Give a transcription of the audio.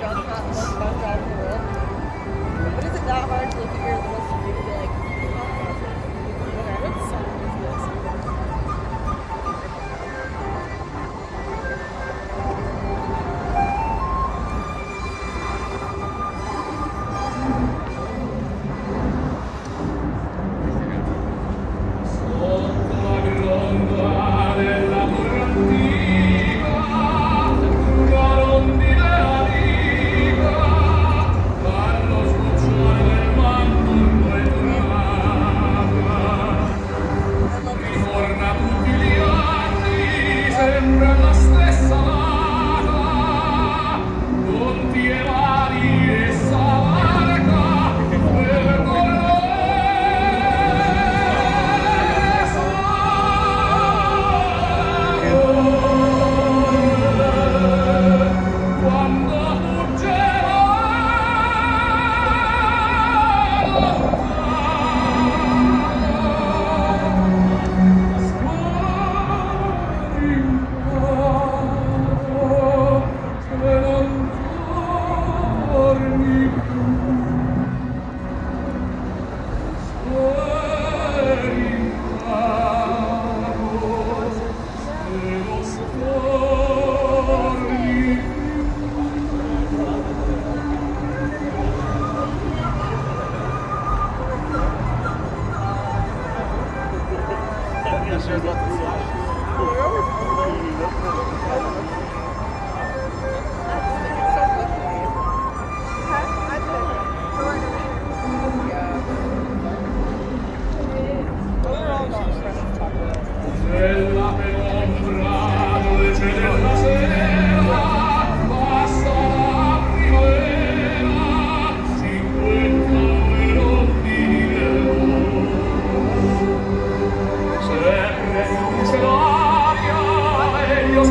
主要他喜欢抓人 Abraham. Schön, dass du Dios,